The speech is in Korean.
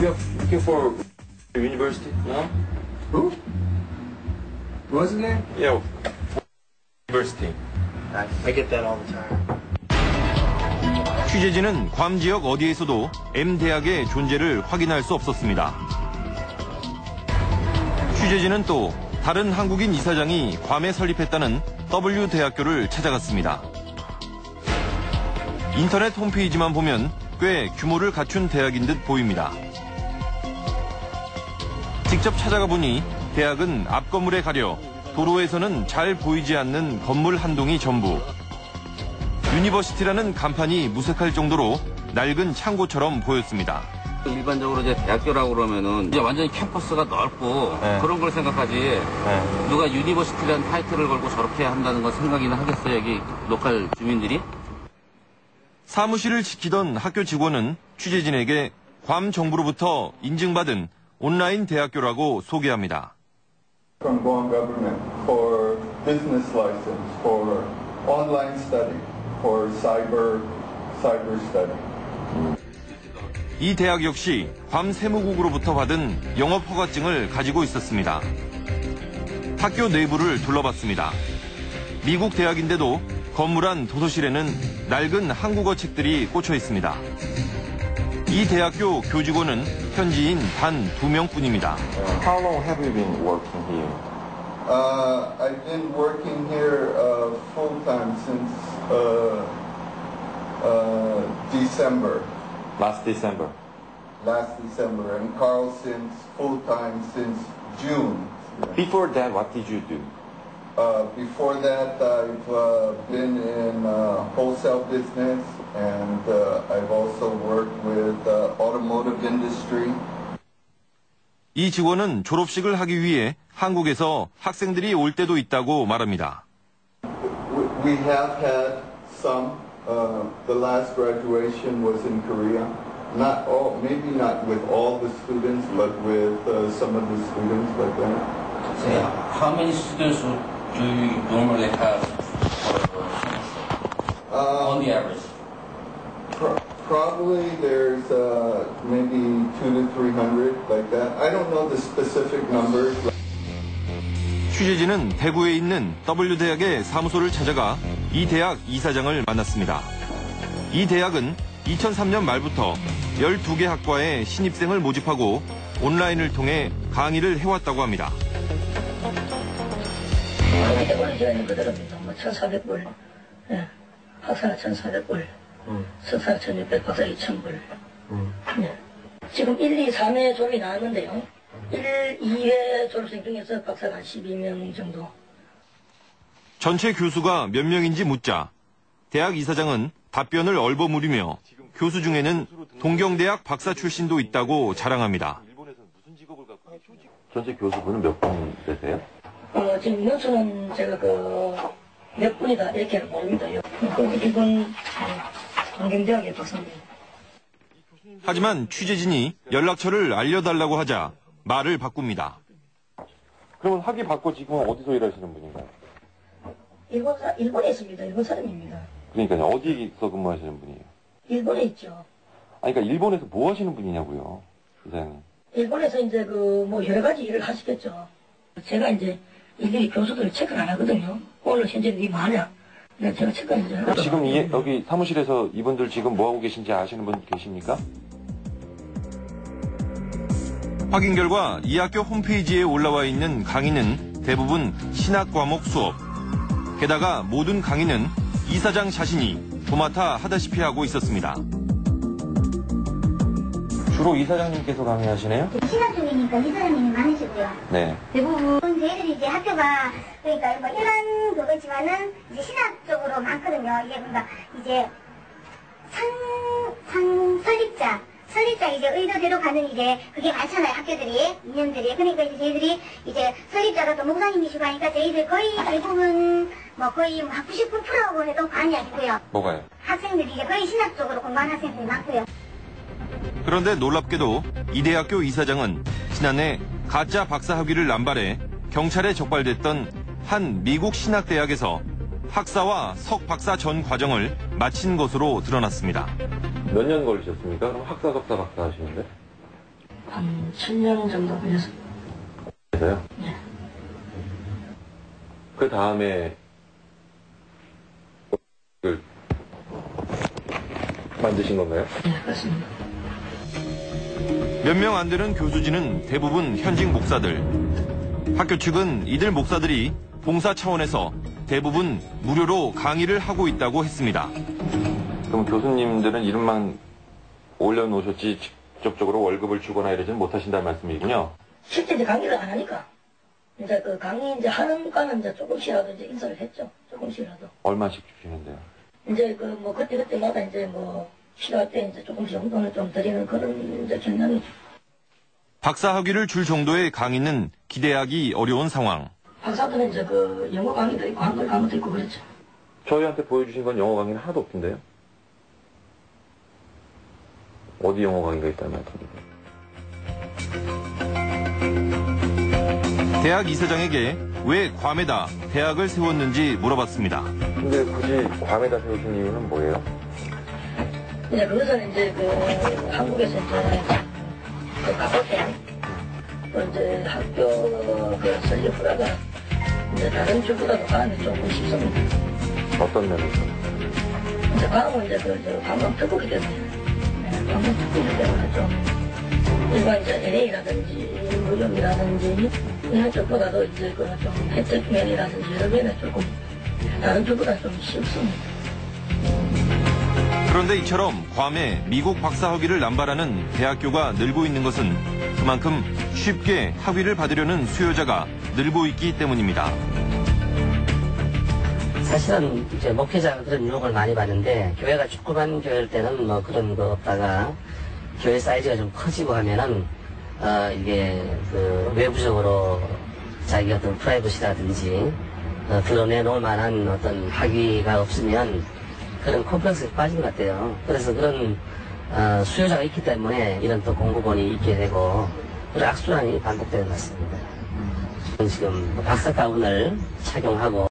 Looking for university now? Who? What's his name? Yeah. University. I, I get that all the time. 취재진은 괌 지역 어디에서도 M 대학의 존재를 확인할 수 없었습니다. 취재진은 또 다른 한국인 이사장이 괌에 설립했다는 W 대학교를 찾아갔습니다. 인터넷 홈페이지만 보면 꽤 규모를 갖춘 대학인 듯 보입니다. 직접 찾아가 보니 대학은 앞 건물에 가려 도로에서는 잘 보이지 않는 건물 한 동이 전부. university라는 간판이 무색할 정도로 낡은 창고처럼 보였습니다. 일반적으로 이제 대학교라고 그러면은 이제 완전히 캠퍼스가 넓고 네. 그런 걸 생각하지 네. 누가 university라는 타이틀을 걸고 저렇게 한다는 건 생각이나 하겠어요 여기 로컬 주민들이 사무실을 지키던 학교 직원은 취재진에게 괌 정부로부터 인증받은 온라인 대학교라고 소개합니다. from Guam government for business license, for online study, for cyber cyber study. 이 대학 역시 괌 세무국으로부터 받은 영업 허가증을 가지고 있었습니다. 학교 내부를 둘러봤습니다. 미국 대학인데도 건물 안 도서실에는 낡은 한국어 책들이 꽂혀 있습니다. 이 대학교 교직원은 현지인 단 두 명뿐입니다. How long have you been working here? Uh, I've been working here uh, full time since uh, uh, December, Last December. last December, and Carl since full time since June. Before that, what did you do? Uh, before that, I've uh, been in uh, wholesale business, and uh, I've also worked with uh, automotive industry. 이 직원은 졸업식을 하기 위해 한국에서 학생들이 올 때도 있다고 말합니다. We have had some. Uh, the last graduation was in Korea. Not all, maybe not with all the students, but with uh, some of the students like that. Say, how many students do you normally have semester Um, on the average? pro- probably there's uh, maybe two to three hundred like that. I don't know the specific numbers. 취재진은 대구에 있는 W대학의 사무소를 찾아가 이 대학 이사장을 만났습니다. 이 대학은 2003년 말부터 12개 학과의 신입생을 모집하고 온라인을 통해 강의를 해왔다고 합니다. 되어 있는 그대로입니다. 뭐 1,400불, 예. 학사가 1,400불, 석사가 1,600, 박사 2,000불. 예. 지금 1, 2, 3회 졸업이 나왔는데요. 1, 2회 졸업생 중에서 박사가 한 12명 정도. 전체 교수가 몇 명인지 묻자 대학 이사장은 답변을 얼버무리며 교수 중에는 동경대학 박사 출신도 있다고 자랑합니다. 전체 교수분은 몇 분 되세요? 어, 지금 연수는 제가 그, 몇 분이다, 이렇게 모릅니다. 그, 이분, 동경대학의 박사입니다. 하지만 취재진이 연락처를 알려달라고 하자 말을 바꿉니다. 그러면 학위 받고 지금은 어디서 일하시는 분인가요? 일본, 사, 일본에 있습니다. 일본 사람입니다. 그러니까요. 어디서 근무하시는 분이에요? 일본에 있죠. 아니, 그러니까 일본에서 뭐 하시는 분이냐고요, 이사장님. 일본에서 이제 그 뭐 여러 가지 일을 하시겠죠. 제가 이제 일일이 교수들을 체크를 안 하거든요. 오늘 현재 이 많냐. 근데 제가 하거든요. 지금 이, 여기 사무실에서 이분들 지금 뭐 하고 계신지 아시는 분 계십니까? 확인 결과 이 학교 홈페이지에 올라와 있는 강의는 대부분 신학 과목 수업. 게다가 모든 강의는 이사장 자신이 도맡아 하다시피 하고 있었습니다. 주로 이사장님께서 강의하시네요? 신학 쪽이니까 이사장님이 많으시고요. 네. 대부분 저희들이 이제 학교가 그러니까 뭐 일반 그거지만은 이제 신학 쪽으로 많거든요. 이게 그러니까 이제 상, 상 설립자, 설립자 이제 의도대로 가는 이제 그게 많잖아요. 학교들이, 인연들이. 그러니까 이제 저희들이 이제 설립자가 또 목사님이시고 하니까 저희들 거의 대부분 뭐 거의 뭐 99%라고 해도 과언이 아니고요. 뭐가요? 학생들이 이제 거의 신학 쪽으로 공부하는 학생들이 많고요. 그런데 놀랍게도 이 대학교 이사장은 지난해 가짜 박사 학위를 남발해 경찰에 적발됐던 한 미국 신학대학에서 학사와 석 박사 전 과정을 마친 것으로 드러났습니다. 몇 년 걸리셨습니까? 그럼 학사, 석사, 박사 하시는데? 한 7년 정도 걸렸어요. 그래서요? 네. 그 다음에 그 만드신 건가요? 네, 그렇습니다. 몇 명 안 되는 교수진은 대부분 현직 목사들. 학교 측은 이들 목사들이 봉사 차원에서 대부분 무료로 강의를 하고 있다고 했습니다. 그럼 교수님들은 이름만 올려놓으셨지 직접적으로 월급을 주거나 이러지는 못하신다는 말씀이군요. 실제 이제 강의를 안 하니까 이제 그 강의 이제 하는 과는 이제 조금씩이라도 이제 인사를 했죠. 조금씩이라도. 얼마씩 주시는데요? 이제 그 뭐 그때 그때마다 이제 뭐 필요할 때 이제 조금씩 용돈을 좀 드리는 그런 이제 경향이죠. 박사 학위를 줄 정도의 강의는 기대하기 어려운 상황. 박사들은 이제 그 영어 강의도 있고 한글 강의도 있고 그랬죠. 저희한테 보여주신 건 영어 강의는 하나도 없던데요? 어디 영어 강의가 있다는 말씀이에요? 대학 이사장에게 왜 괌에다 대학을 세웠는지 물어봤습니다. 근데 굳이 괌에다 세우신 이유는 뭐예요? 이제 그것은 이제 그 한국에서 이제 그 가깝게 또 이제 학교 그 설립 후라가 이제 다른 주보다도 과음이 조금 쉽습니다. 어떤 면에서? 이제 과음은 이제 그저 관광 때문에 네, 관광 특구기 때문에 좀 일반 이제 LA라든지 뉴욕이라든지 이런 쪽보다도 이제 그좀 혜택 면이라든지 여러 면에 조금 다른 쪽보다 좀 쉽습니다. 그런데 이처럼 괌에 미국 박사 학위를 남발하는 대학교가 늘고 있는 것은 그만큼 쉽게 학위를 받으려는 수요자가 늘고 있기 때문입니다. 사실은 이제 목회자가 그런 유혹을 많이 받는데 교회가 조그만 교회일 때는 뭐 그런 거 없다가 교회 사이즈가 좀 커지고 하면은 어 이게 그 외부적으로 자기 어떤 프라이버시라든지 어, 드러내놓을 만한 어떤 학위가 없으면 그런 콤플렉스에 빠진 것 같아요. 그래서 그런 어, 수요자가 있기 때문에 이런 또 공부본이 있게 되고 그런 악순환이 반복되는 것 같습니다. 지금 박사 가운을 착용하고